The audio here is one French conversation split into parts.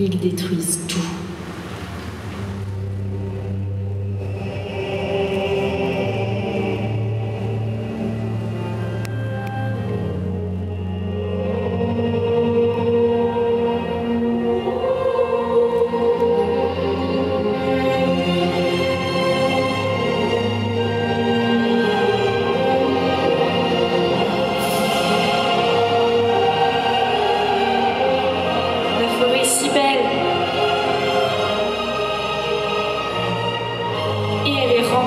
ils détruisent tout.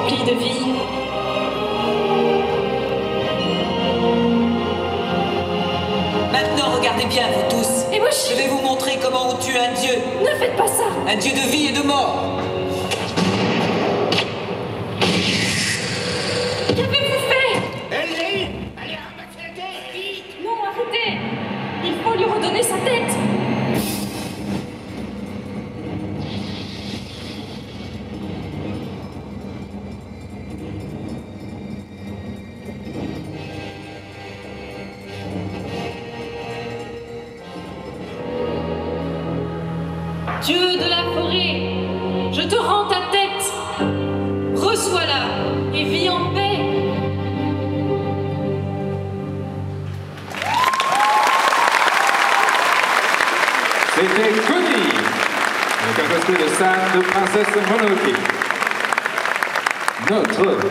Remplie de vie. Maintenant, regardez bien, vous tous. Et moi, Je vais vous montrer comment on tue un dieu. ne faites pas ça Un dieu de vie et de mort. Qu'avez-vous fait Allez Allez, ramassez la tête, vite Non, arrêtez Il faut lui redonner sa tête Dieu de la forêt, je te rends ta tête. Reçois-la et vis en paix. C'était Connie, avec un costume de Sam de Princesse Mononoke. Notre